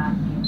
that, you